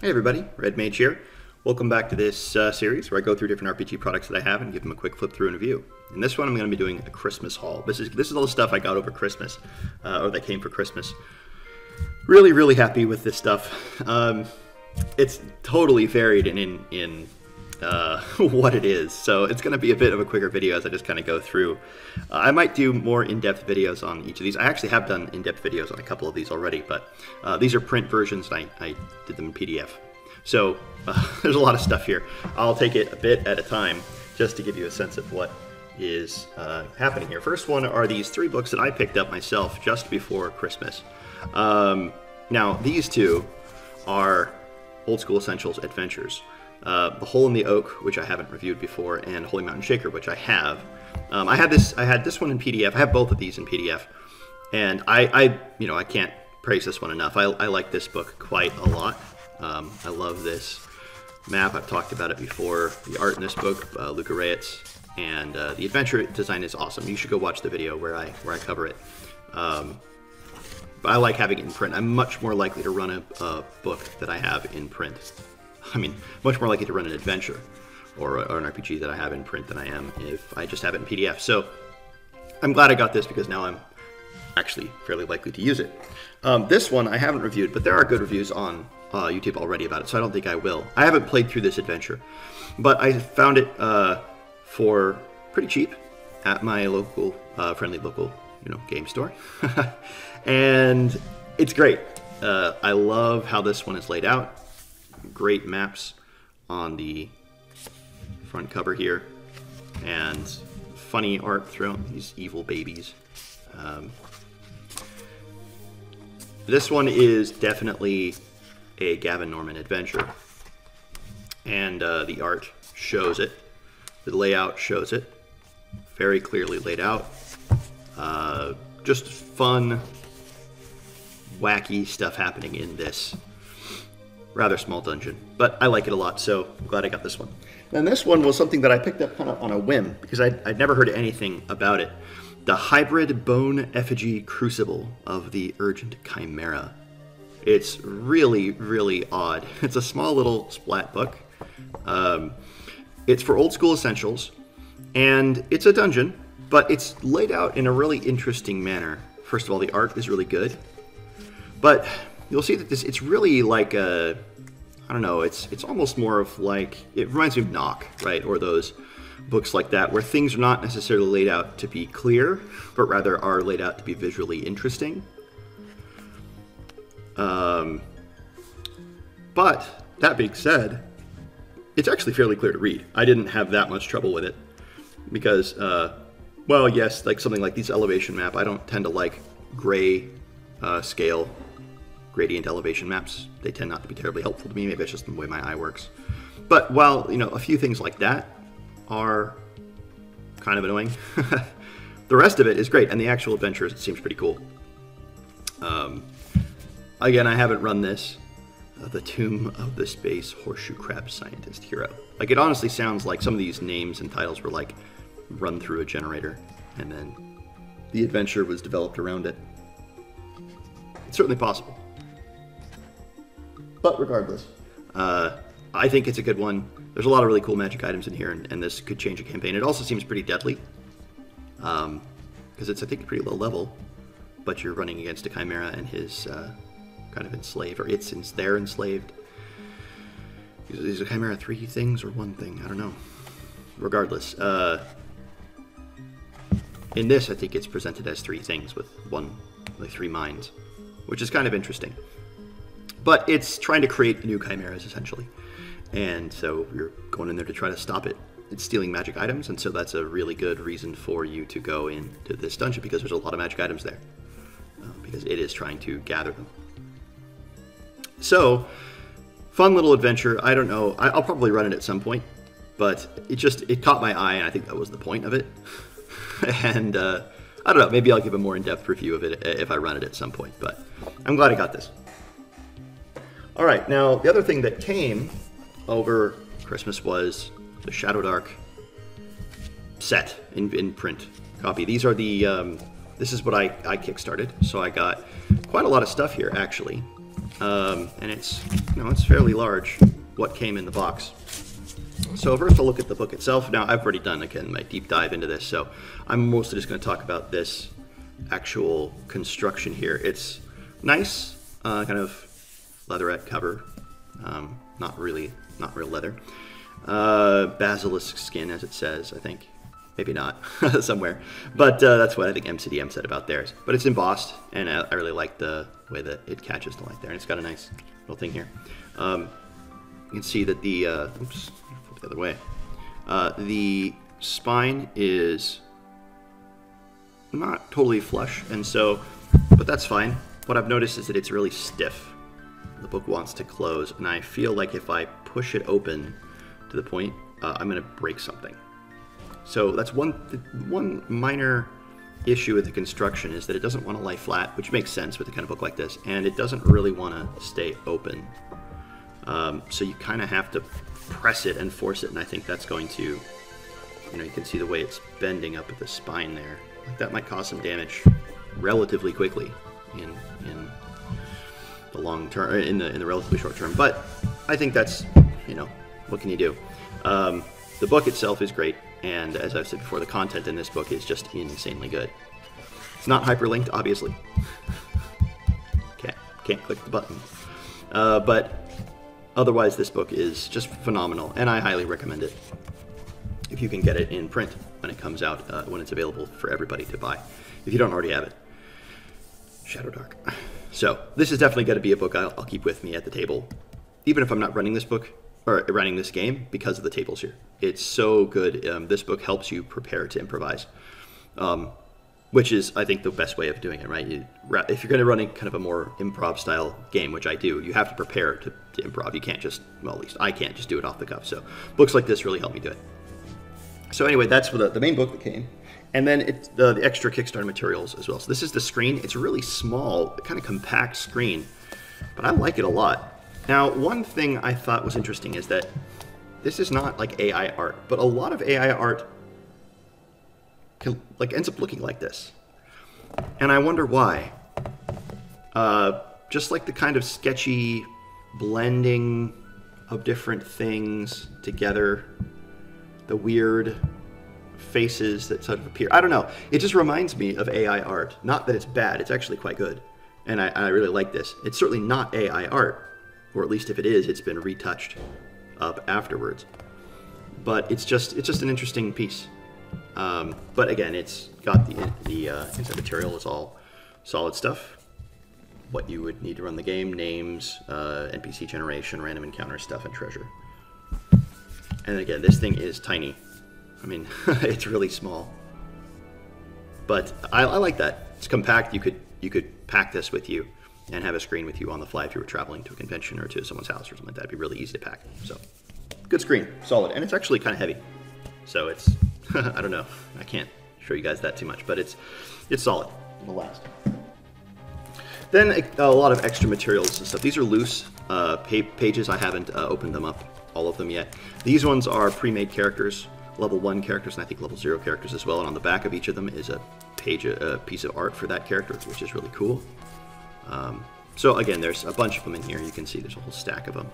Hey everybody, Red Mage here. Welcome back to this uh, series where I go through different RPG products that I have and give them a quick flip through and review. In this one, I'm going to be doing a Christmas haul. This is this is all the stuff I got over Christmas, uh, or that came for Christmas. Really, really happy with this stuff. Um, it's totally varied and in, in uh, what it is, so it's going to be a bit of a quicker video as I just kind of go through. Uh, I might do more in-depth videos on each of these. I actually have done in-depth videos on a couple of these already, but uh, these are print versions, and I, I did them in PDF. So there's a lot of stuff here. I'll take it a bit at a time just to give you a sense of what is uh, happening here. First one are these three books that I picked up myself just before Christmas. Um, now, these two are Old School Essentials Adventures. Uh, the Hole in the Oak, which I haven't reviewed before, and Holy Mountain Shaker, which I have. Um, I had this. I had this one in PDF. I have both of these in PDF, and I, I you know, I can't praise this one enough. I, I like this book quite a lot. Um, I love this map. I've talked about it before. The art in this book, uh, Luka Rejec, and uh, the adventure design is awesome. You should go watch the video where I where I cover it. Um, but I like having it in print. I'm much more likely to run a, a book that I have in print I mean, much more likely to run an adventure or, or, an RPG that I have in print than I am if I just have it in PDF. So I'm glad I got this because now I'm actually fairly likely to use it. Um, this one I haven't reviewed, but there are good reviews on uh, YouTube already about it, so I don't think I will. I haven't played through this adventure, but I found it uh, for pretty cheap at my local, uh, friendly local, you know, game store, and it's great. Uh, I love how this one is laid out great maps on the front cover here, and funny art throughout these evil babies. Um, this one is definitely a Gavin Norman adventure, and uh, the art shows it. The layout shows it, very clearly laid out. Uh, just fun, wacky stuff happening in this rather small dungeon, but I like it a lot, so I'm glad I got this one. And this one was something that I picked up kind of on a whim because I'd, I'd never heard anything about it. The Hybrid Bone Effigy Crucible of the Urgent Chimera. It's really, really odd. It's a small little splat book. Um, it's for old school essentials, and it's a dungeon, but it's laid out in a really interesting manner. First of all, the art is really good, but you'll see that this it's really like a I don't know, it's it's almost more of like it reminds me of Knock, right? Or those books like that where things are not necessarily laid out to be clear, but rather are laid out to be visually interesting. Um, but that being said, it's actually fairly clear to read. I didn't have that much trouble with it because, uh, well, yes, like something like these elevation map, I don't tend to like gray uh, scale gradient elevation maps. They tend not to be terribly helpful to me. Maybe it's just the way my eye works. But while, you know, a few things like that are kind of annoying, the rest of it is great. And the actual adventure seems pretty cool. Um, again, I haven't run this. Uh, the Tomb of the Space Horseshoe Crab Scientist Hero. Like, it honestly sounds like some of these names and titles were like run through a generator and then the adventure was developed around it. It's certainly possible. But regardless, uh, I think it's a good one. There's a lot of really cool magic items in here, and, and this could change a campaign. It also seems pretty deadly, because um, it's, I think, pretty low level, but you're running against a Chimera and his uh, kind of enslaved, or it's they're enslaved. Is a Chimera three things or one thing? I don't know. Regardless, uh, in this, I think it's presented as three things with one, like three minds, which is kind of interesting. But it's trying to create new chimeras essentially. And so you're going in there to try to stop it. It's stealing magic items, and so that's a really good reason for you to go into this dungeon because there's a lot of magic items there. Uh, because it is trying to gather them. So, fun little adventure. I don't know. I, will probably run it at some point, but it just it caught my eye, and I think that was the point of it. and uh, I don't know. Maybe I'll give a more in-depth review of it if I run it at some point. But I'm glad I got this. All right, now the other thing that came over Christmas was the Shadowdark set in, in print copy. These are the, um, this is what I, I kickstarted, so I got quite a lot of stuff here actually. Um, and it's you know, it's fairly large, what came in the box. So first I'll look at the book itself. Now I've already done, again, my deep dive into this, so I'm mostly just going to talk about this actual construction here. It's nice, uh, kind of leatherette cover, um, not really, not real leather. Uh, basilisk skin, as it says, I think. Maybe not, somewhere. But uh, that's what I think MCDM said about theirs. But it's embossed, and I, I, really like the way that it catches the light there. And it's got a nice little thing here. Um, you can see that the, uh, oops, flip the other way. Uh, the spine is not totally flush, and so, but that's fine. What I've noticed is that it's really stiff. The book wants to close, and I feel like if I push it open to the point, uh, I'm going to break something. So that's one one minor issue with the construction is that it doesn't want to lie flat, which makes sense with a kind of book like this, and it doesn't really want to stay open. Um, so you kind of have to press it and force it, and I think that's going to, you know, you can see the way it's bending up at the spine there. That might cause some damage relatively quickly in in the long term, in the in the relatively short term. But I think that's, you know, what can you do? Um, the book itself is great. And as I've said before, the content in this book is just insanely good. It's not hyperlinked, obviously. can't, can't click the button. Uh, but otherwise, this book is just phenomenal, and I highly recommend it. If you can get it in print when it comes out, uh, when it's available for everybody to buy, if you don't already have it. Shadowdark. So, this is definitely going to be a book I'll, I'll keep with me at the table. Even if I'm not running this book, or running this game because of the tables here. It's so good. Um, this book helps you prepare to improvise, um, which is, I think, the best way of doing it, right? You, if you're going to run a kind of a more improv style game, which I do, you have to prepare to, to, improv. You can't just, well, at least I can't just do it off the cuff. So books like this really help me do it. So anyway, that's the, the main book that came. And then it, the extra Kickstarter materials as well. So this is the screen. It's a really small, kind of compact screen, but I like it a lot. Now, one thing I thought was interesting is that this is not like AI art, but a lot of AI art can, like ends up looking like this. And I wonder why. Uh, just like the kind of sketchy blending of different things together, the weird faces that sort of appear. I don't know. It just reminds me of AI art. Not that it's bad, it's actually quite good. And I, I really like this. It's certainly not AI art, or at least if it is, it's been retouched up afterwards. But it's just it's just an interesting piece. Um, but again, it's got the the uh, inside material is all solid stuff. What you would need to run the game: names, uh, NPC generation, random encounter stuff, and treasure. And again, this thing is tiny. I mean, it's really small. But I, I like that. It's compact. You could you could pack this with you and have a screen with you on the fly if you were traveling to a convention or to someone's house or something like that. It'd be really easy to pack. So, good screen, solid, and it's actually kind of heavy. So it's, I don't know, I can't show you guys that too much, but it's, it's solid. It'll last. Then a, lot of extra materials and stuff. These are loose uh, pages. I haven't uh, opened them up, all of them yet. These ones are pre-made characters, level one characters, and I think level zero characters as well. And on the back of each of them is a page, a piece of art for that character, which is really cool. Um, so again, there's a bunch of them in here. You can see there's a whole stack of them,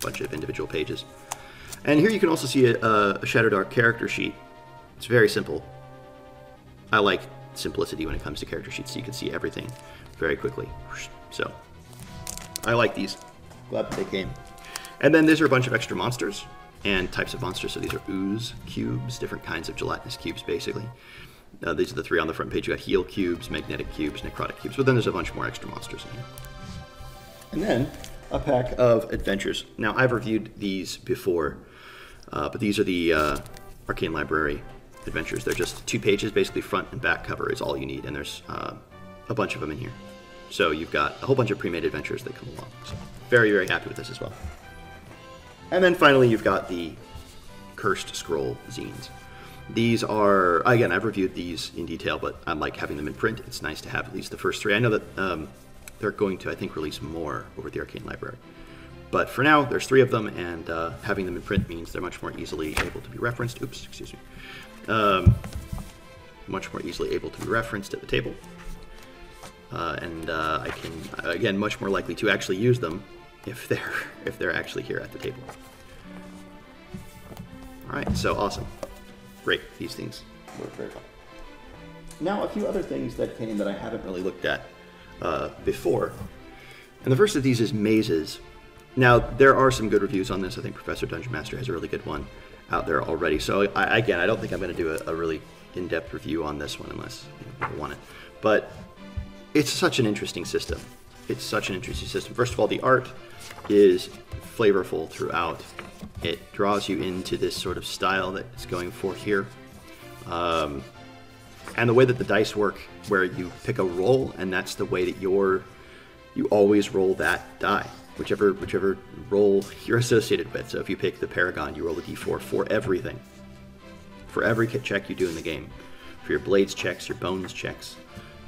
a bunch of individual pages. And here you can also see a, a Shadowdark character sheet. It's very simple. I like simplicity when it comes to character sheets, so you can see everything very quickly. So I like these. Glad that they came. And then these are a bunch of extra monsters and types of monsters. So these are ooze cubes, different kinds of gelatinous cubes, basically. Uh, these are the three on the front page. You got heal cubes, magnetic cubes, necrotic cubes, but then there's a bunch more extra monsters in here. And then a pack of adventures. Now, I've reviewed these before, uh, but these are the uh, Arcane Library adventures. They're just two pages, basically front and back cover is all you need, and there's uh, a bunch of them in here. So you've got a whole bunch of pre-made adventures that come along. So very, very happy with this as well. And then finally, you've got the Cursed Scroll zines. These are, again, I've reviewed these in detail, but I like having them in print. It's nice to have at least the first three. I know that um, they're going to, I think, release more over the Arcane Library. But for now, there's three of them, and uh, having them in print means they're much more easily able to be referenced. Oops, excuse me. Um, much more easily able to be referenced at the table. Uh, and uh, I can, again, much more likely to actually use them if they're if they're actually here at the table. All right, so awesome, great. These things work very well. Now, a few other things that came that I haven't really looked at uh, before, and the first of these is mazes. Now, there are some good reviews on this. I think Professor Dungeon Master has a really good one out there already. So, I, again, I don't think I'm going to do a, a really in-depth review on this one unless you know, want it. But it's such an interesting system. It's such an interesting system. First of all, the art is flavorful throughout. It draws you into this sort of style that it's going for here. Um, and the way that the dice work, where you pick a roll, and that's the way that you're, you always roll that die, whichever whichever roll you're associated with. So if you pick the Paragon, you roll a d4 for everything, for every check you do in the game, for your blades checks, your bones checks,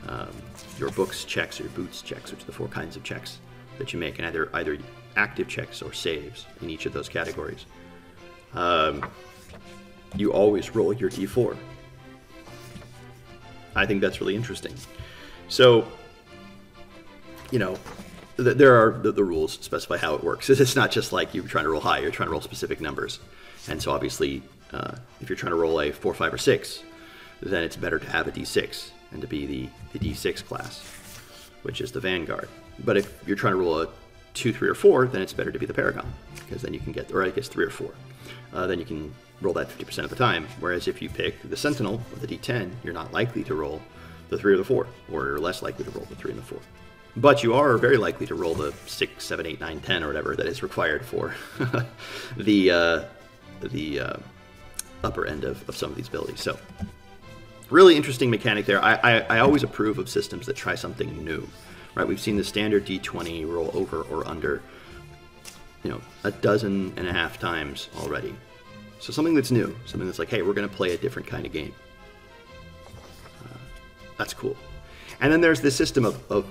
um, your books checks, or your boots checks, which are the four kinds of checks that you make, and either either active checks or saves in each of those categories. Um, you always roll your d4. I think that's really interesting. So, you know, th- there are the, the, rules specify how it works. It's not just like you're trying to roll high; you're trying to roll specific numbers. And so, obviously, uh, if you're trying to roll a four, five, or six, then it's better to have a d6 and to be the, the d6 class, which is the vanguard. But if you're trying to roll a two, three, or four, then it's better to be the paragon because then you can get, or I guess three or four, uh, then you can roll that 50% of the time. Whereas if you pick the sentinel with the d10, you're not likely to roll the three or the four, or you're less likely to roll the three and the four. But you are very likely to roll the six, seven, eight, nine, ten, or whatever that is required for the uh, the uh, upper end of, of some of these abilities. So really interesting mechanic there. I, I, I, always approve of systems that try something new, right? We've seen the standard D20 roll over or under, you know, a dozen and a half times already. So something that's new, something that's like, hey, we're going to play a different kind of game. Uh, that's cool. And then there's this system of, of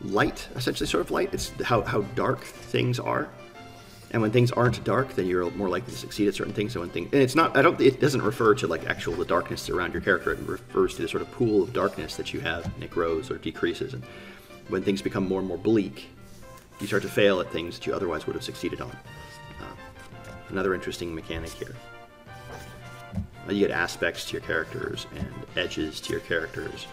light, essentially sort of light. It's how, how dark things are. And when things aren't dark, then you're more likely to succeed at certain things. So when things, and it's not, I don't, it doesn't refer to like actual the darkness around your character. It refers to the sort of pool of darkness that you have, and it grows or decreases. And when things become more and more bleak, you start to fail at things that you otherwise would have succeeded on. Uh, another interesting mechanic here. Uh, you get aspects to your characters and edges to your characters.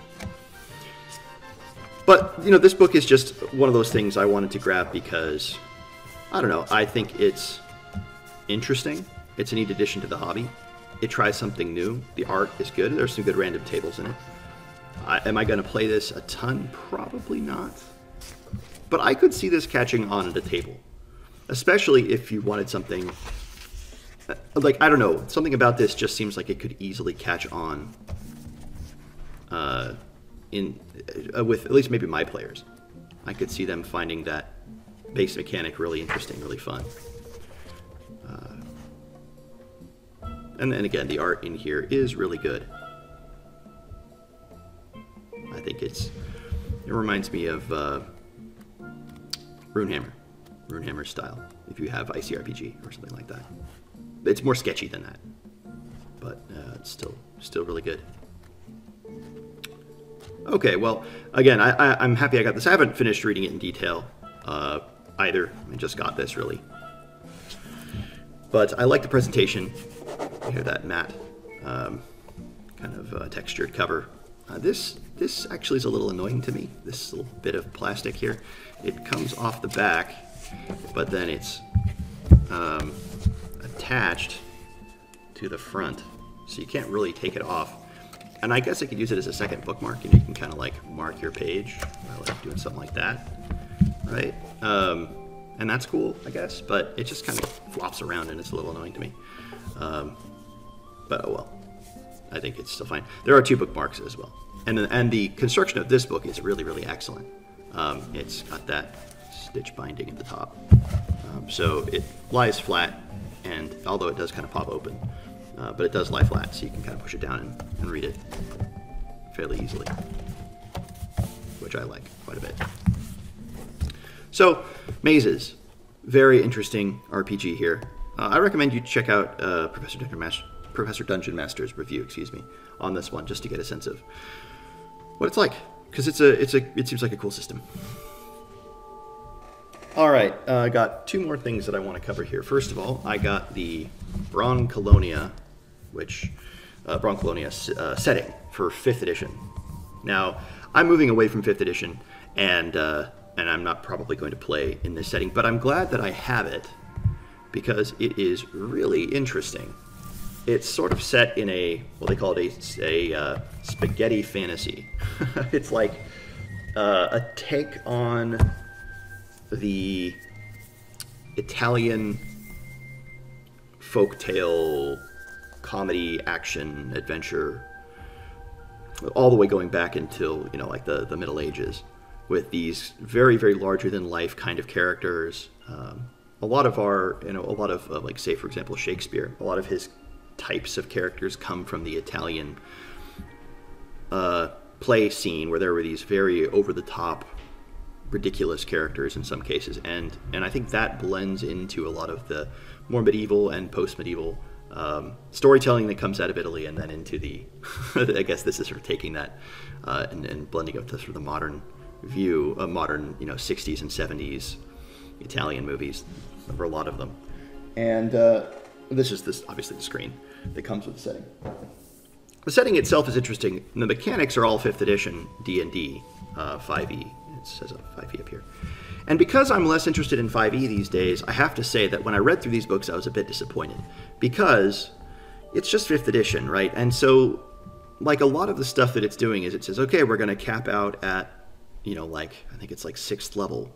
But you know, this book is just one of those things I wanted to grab because I don't know. I think it's interesting. It's a neat addition to the hobby. It tries something new. The art is good. There's some good random tables in it. I, am I going to play this a ton? Probably not. But I could see this catching on at a table, especially if you wanted something uh, like I don't know. Something about this just seems like it could easily catch on. Uh, in uh, with at least maybe my players, I could see them finding that base mechanic really interesting, really fun. Uh, and then again, the art in here is really good. I think it's it reminds me of uh, Runehammer, Runehammer style. If you have ICRPG or something like that, it's more sketchy than that, but uh, it's still still really good. Okay, well, again, I, am happy I got this. I haven't finished reading it in detail. Uh, either. I just got this really. But I like the presentation. You hear that matte um, kind of uh, textured cover. Uh, this this actually is a little annoying to me. This little bit of plastic here. It comes off the back, but then it's um, attached to the front, so you can't really take it off. And I guess I could use it as a second bookmark, and you can kind of like mark your page. I like doing something like that right? Um, and that's cool, I guess, but it just kind of flops around and it's a little annoying to me. Um, but oh well, I think it's still fine. There are two bookmarks as well, and the, and the construction of this book is really really excellent. Um, it's got that stitch binding at the top, um, so it lies flat, and although it does kind of pop open, uh, but it does lie flat, so you can kind of push it down and, and read it fairly easily, which I like quite a bit. So, Mazes, very interesting RPG here. Uh, I recommend you check out uh, Professor Dungeon Master, Professor Dungeon Master's review, excuse me, on this one, just to get a sense of what it's like, because it's a, it's a, it seems like a cool system. All right, uh, I got two more things that I want to cover here. First of all, I got the Brancalonia, which uh, Brancalonia uh, setting for fifth edition. Now, I'm moving away from fifth edition, and uh, and I'm not probably going to play in this setting, but I'm glad that I have it because it is really interesting. It's sort of set in a well, they call it a, a uh, spaghetti fantasy. it's like uh, a take on the Italian folktale comedy action adventure all the way going back until you know like the, the middle ages with these very very larger than life kind of characters. Um, a lot of our you know a lot of uh, like say for example shakespeare a lot of his types of characters come from the italian uh, play scene where there were these very over the top ridiculous characters in some cases, and and I think that blends into a lot of the more medieval and post medieval um, storytelling that comes out of Italy, and then into the I guess this is sort of taking that uh, and, and, blending it to sort of the modern view, of modern you know 60s and 70s Italian movies. Remember a lot of them, and uh, this is this obviously the screen that comes with the setting. The setting itself is interesting. The mechanics are all fifth edition D and D, 5e uh, it says 5e up here. And because I'm less interested in 5e these days, I have to say that when I read through these books, I was a bit disappointed because it's just 5th edition, right? And so, like a lot of the stuff that it's doing is it says, okay, we're going to cap out at, you know, like, I think it's like 6th level.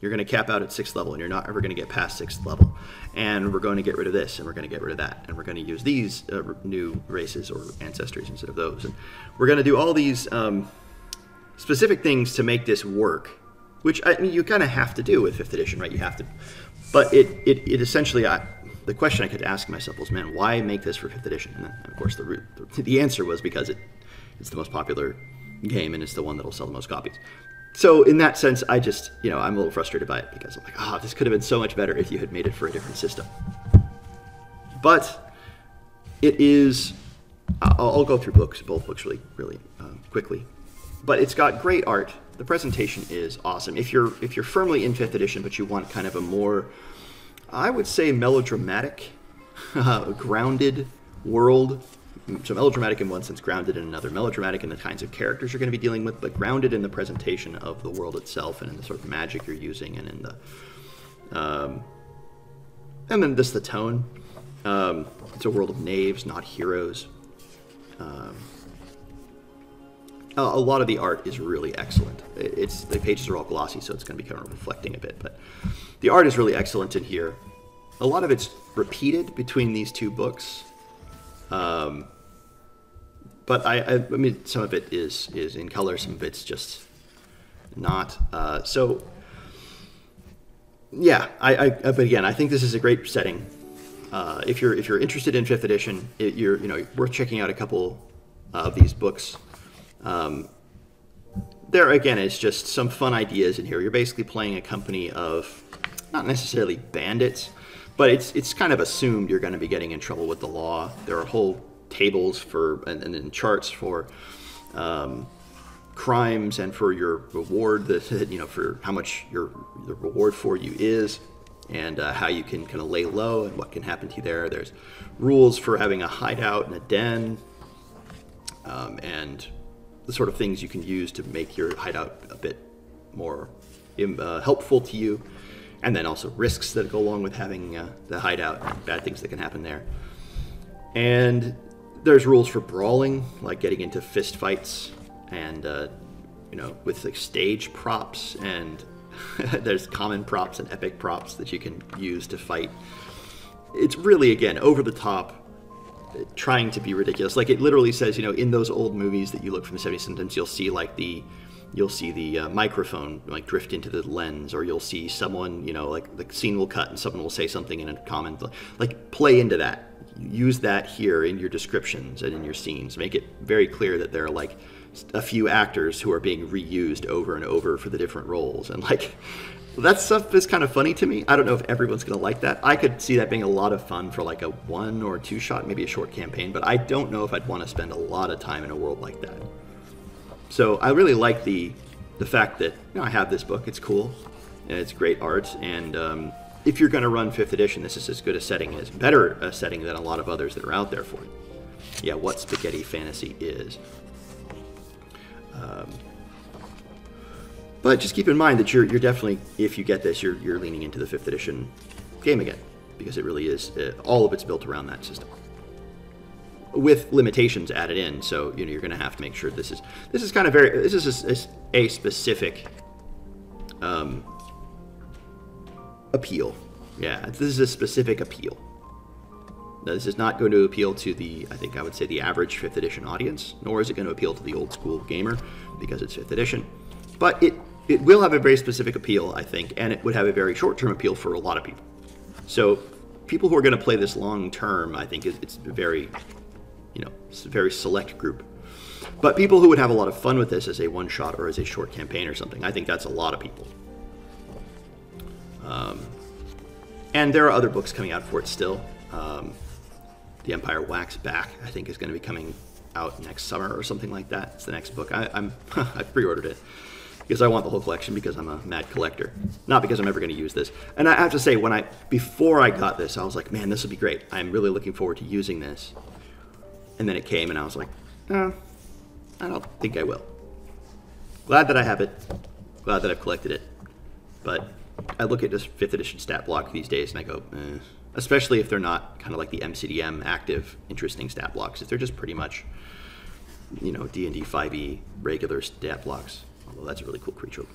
You're going to cap out at 6th level and you're not ever going to get past 6th level. And we're going to get rid of this and we're going to get rid of that. And we're going to use these uh, new races or ancestries instead of those. And we're going to do all these. Um, specific things to make this work, which I mean, you kind of have to do with fifth edition, right? You have to, but it it, it essentially I, the question I could ask myself was, man, why make this for fifth edition? And then, of course, the the, the answer was because it it's the most popular game and it's the one that'll sell the most copies. So in that sense, I just you know I'm a little frustrated by it because I'm like, oh, this could have been so much better if you had made it for a different system. But it is. I'll, I'll go through books, both books, really, really uh, quickly but it's got great art. The presentation is awesome. If you're if you're firmly in fifth edition, but you want kind of a more, I would say, melodramatic, uh, grounded world. So melodramatic in one sense, grounded in another. Melodramatic in the kinds of characters you're going to be dealing with, but grounded in the presentation of the world itself and in the sort of magic you're using and in the, um, and then just the tone. Um, it's a world of knaves, not heroes. Um, a lot of the art is really excellent. It's the pages are all glossy, so it's going to be kind of reflecting a bit. But the art is really excellent in here. A lot of it's repeated between these two books. Um, but I, I, I, mean, some of it is is in color, some of it's just not. Uh, so, yeah, I, I, but again, I think this is a great setting. Uh, if you're if you're interested in fifth edition, it, you're you know worth checking out a couple of these books. Um, there again, it's just some fun ideas in here. You're basically playing a company of not necessarily bandits, but it's it's kind of assumed you're going to be getting in trouble with the law. There are whole tables for and, and then charts for um, crimes and for your reward. That you know for how much your the reward for you is, and uh, how you can kind of lay low and what can happen to you there. There's rules for having a hideout and a den, um, and the sort of things you can use to make your hideout a bit more uh, helpful to you, and then also risks that go along with having uh, the hideout, bad things that can happen there. And there's rules for brawling, like getting into fist fights, and uh, you know, with like stage props, and there's common props and epic props that you can use to fight. It's really again over the top trying to be ridiculous. Like it literally says, you know, in those old movies that you look from the 70s, sometimes you'll see like the you'll see the uh, microphone like drift into the lens or you'll see someone you know like the scene will cut and someone will say something in a comment like play into that use that here in your descriptions and in your scenes make it very clear that there are like a few actors who are being reused over and over for the different roles and like that stuff is kind of funny to me. I don't know if everyone's going to like that. I could see that being a lot of fun for like a one or two shot, maybe a short campaign, but I don't know if I'd want to spend a lot of time in a world like that. So I really like the the fact that you know I have this book. It's cool, and It's great art, and um, if you're going to run fifth edition, this is as good a setting as better a setting than a lot of others that are out there for it. Yeah, what spaghetti fantasy is. Um, but just keep in mind that you're you're definitely if you get this, you're you're leaning into the fifth edition game again because it really is uh, all of it's built around that system with limitations added in. So you know you're going to have to make sure this is this is kind of very this is a, a specific um, appeal. Yeah, this is a specific appeal. Now, this is not going to appeal to the I think I would say the average fifth edition audience, nor is it going to appeal to the old school gamer because it's fifth edition. But it it will have a very specific appeal, I think, and it would have a very short term appeal for a lot of people. So people who are going to play this long term, I think it's a very you know, it's a very select group. But people who would have a lot of fun with this as a one shot or as a short campaign or something, I think that's a lot of people. Um, and there are other books coming out for it still. Um, the Empire Whacks Back, I think, is going to be coming out next summer or something like that. It's the next book. I, I'm I pre-ordered it because I want the whole collection because I'm a mad collector, not because I'm ever going to use this. And I have to say, when I before I got this, I was like, man, this will be great. I'm really looking forward to using this. And then it came, and I was like, oh, I don't think I will. Glad that I have it. Glad that I've collected it. But I look at just fifth edition stat block these days, and I go, eh. especially if they're not kind of like the MCDM active, interesting stat blocks. If they're just pretty much, you know, D and D 5e regular stat blocks. Although that's a really cool creature.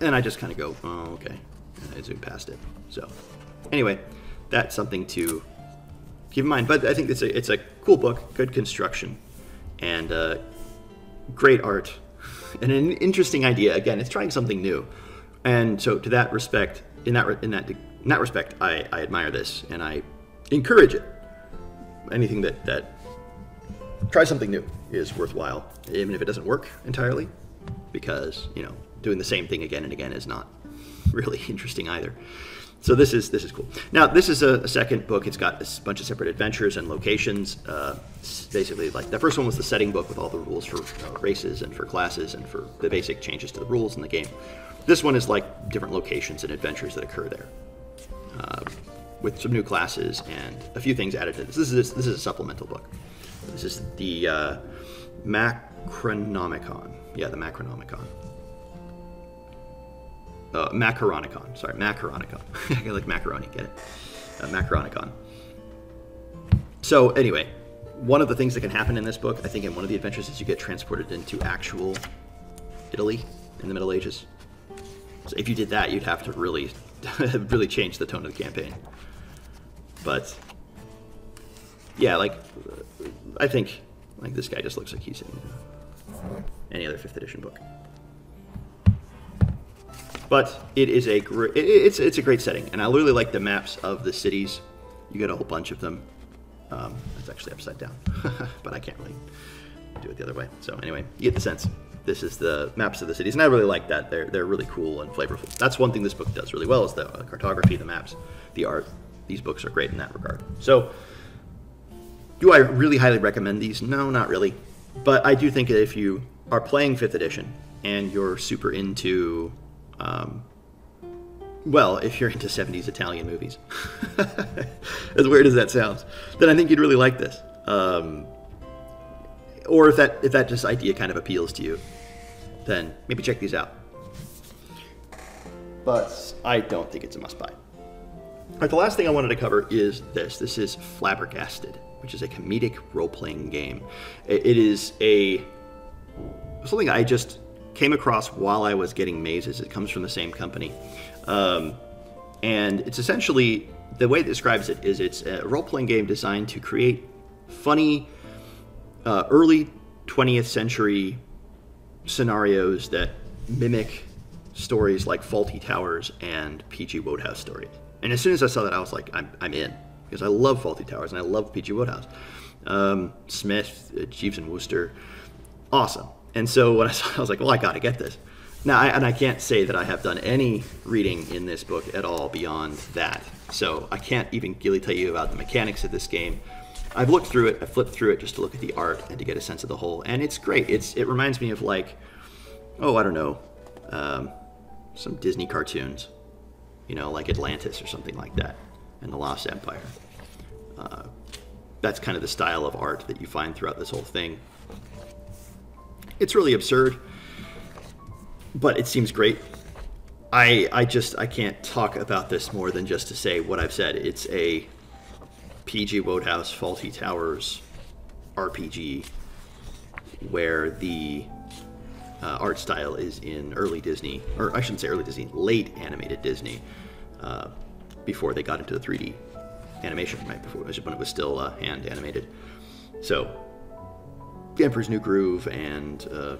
And I just kind of go, oh, okay. And I zoom past it. So, anyway, that's something to keep in mind. But I think it's a it's a cool book, good construction, and uh, great art, and an interesting idea. Again, it's trying something new, and so to that respect, in that in that in that respect, I, I admire this and I encourage it. Anything that that try something new is worthwhile, even if it doesn't work entirely, because you know doing the same thing again and again is not really interesting either. So this is this is cool. Now this is a, a, second book. It's got a bunch of separate adventures and locations. Uh, basically, like the first one was the setting book with all the rules for uh, races and for classes and for the basic changes to the rules in the game. This one is like different locations and adventures that occur there, uh, with some new classes and a few things added to this. This is this is a supplemental book. This is the uh, Macronomicon. Yeah, the Macronomicon uh, Macaronicon. Sorry, Macaronicon. I like macaroni, get it? Uh, Macaronicon. So anyway, one of the things that can happen in this book, I think in one of the adventures, is you get transported into actual Italy in the Middle Ages. So if you did that, you'd have to really, really change the tone of the campaign. But yeah, like I think like this guy just looks like he's in any other fifth edition book. But it is a great, it's, it's a great setting. And I really like the maps of the cities. You get a whole bunch of them. Um, it's actually upside down, but I can't really do it the other way. So anyway, you get the sense. This is the maps of the cities, and I really like that. They're they're really cool and flavorful. That's one thing this book does really well is the cartography, the maps, the art. These books are great in that regard. So, do I really highly recommend these? No, not really. But I do think that if you are playing fifth edition and you're super into um, well, if you're into 70s Italian movies, as weird as that sounds, then I think you'd really like this. Um, or if that if that just idea kind of appeals to you, then maybe check these out. But I don't think it's a must buy. All right, the last thing I wanted to cover is this. This is Flabbergasted, which is a comedic role playing game. It is a something I just came across while I was getting mazes. It comes from the same company. Um, and it's essentially the way it describes it is it's a role playing game designed to create funny uh, early 20th century scenarios that mimic stories like Fawlty Towers and P.G. Wodehouse stories. And as soon as I saw that, I was like, I'm, I'm in because I love Fawlty Towers and I love P.G. Wodehouse. Um, Psmith, uh, Jeeves and Wooster, awesome. And so when I saw, I was like, well, I got to get this. Now, I, and I can't say that I have done any reading in this book at all beyond that. So I can't even really tell you about the mechanics of this game. I've looked through it, I flipped through it just to look at the art and to get a sense of the whole, and it's great. It's it reminds me of like, oh, I don't know, um, some Disney cartoons, you know, like Atlantis or something like that, and the Lost Empire. Uh, that's kind of the style of art that you find throughout this whole thing. It's really absurd, but it seems great. I I just I can't talk about this more than just to say what I've said. It's a PG Wodehouse Fawlty Towers RPG where the uh, art style is in early Disney, or I shouldn't say early Disney, late animated Disney, uh, before they got into the 3D animation, right? Before when it was still uh, hand animated. So, The Emperor's New Groove and uh,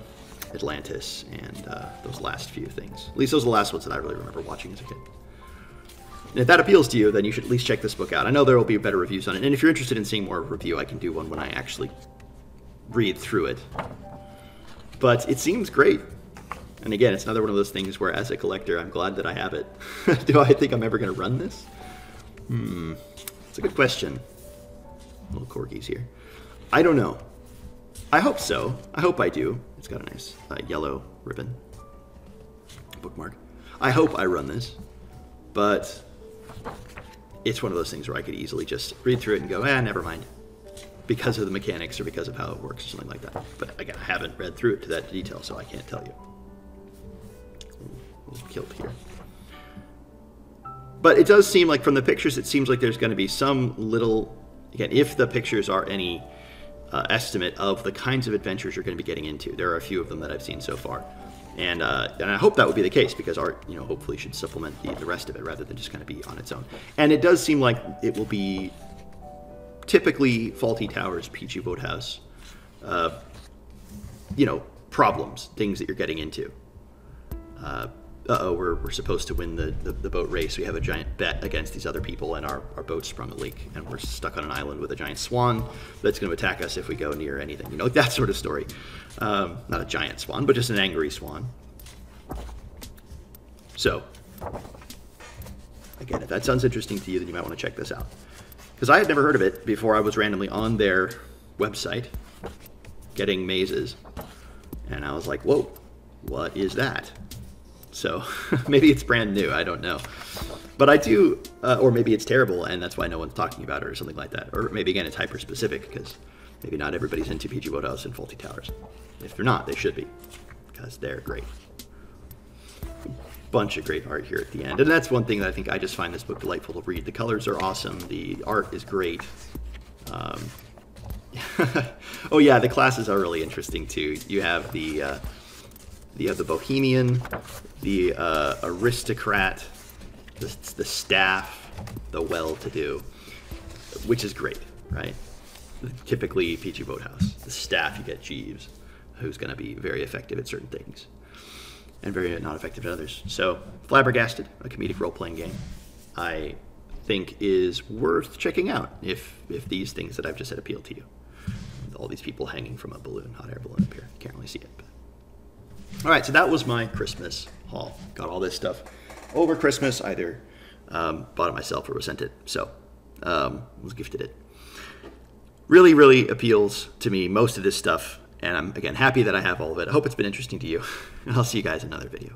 Atlantis and uh, those last few things. At least those are the last ones that I really remember watching as a kid. And if that appeals to you, then you should at least check this book out. I know there will be better reviews on it. And if you're interested in seeing more review, I can do one when I actually read through it. But it seems great. And again, it's another one of those things where, as a collector, I'm glad that I have it. do I think I'm ever going to run this? Hmm. It's a good question. Little corgis here. I don't know. I hope so. I hope I do. It's got a nice uh, yellow ribbon. Bookmark. I hope I run this. But it's one of those things where I could easily just read through it and go, eh, never mind. Because of the mechanics or because of how it works or something like that. But again, I haven't read through it to that detail, so I can't tell you. Killed here. But it does seem like from the pictures, it seems like there's going to be some little, again, if the pictures are any uh, estimate of the kinds of adventures you're going to be getting into. There are a few of them that I've seen so far. And, uh, and I hope that would be the case because art, you know, hopefully should supplement the, the rest of it rather than just kind of be on its own. And it does seem like it will be typically Fawlty Towers, PG Wodehouse, uh, you know, problems, things that you're getting into. Uh, oh, we're, we're supposed to win the, the, the, boat race. We have a giant bet against these other people, and our, our boat sprung a leak, and we're stuck on an island with a giant swan that's going to attack us if we go near anything. You know, that sort of story. Um, not a giant swan, but just an angry swan. So, again, if that sounds interesting to you, then you might want to check this out. Because I had never heard of it before I was randomly on their website getting mazes. And I was like, whoa, what is that? So maybe it's brand new. I don't know. But I do, uh, or maybe it's terrible and that's why no one's talking about it or something like that. Or maybe again, it's hyper specific because maybe not everybody's into PG Wodehouse and Fawlty Towers. If they're not, they should be because they're great. Bunch of great art here at the end. And that's one thing that I think I just find this book delightful to read. The colors are awesome. The art is great. Um, oh yeah, the classes are really interesting too. You have the uh, you have the bohemian, the uh, aristocrat, the, the staff, the well-to-do, which is great, right? Typically, PG Wodehouse. The staff, you get Jeeves, who's going to be very effective at certain things, and very not effective at others. So, Flabbergasted, a comedic role-playing game, I think is worth checking out if if these things that I've just said appeal to you. All these people hanging from a balloon, hot air balloon up here. Can't really see it, but all right, so that was my Christmas haul. Got all this stuff over Christmas, either um, bought it myself or was sent it. So, um, was gifted it. Really, really appeals to me, most of this stuff. And I'm, again, happy that I have all of it. I hope it's been interesting to you. And I'll see you guys in another video.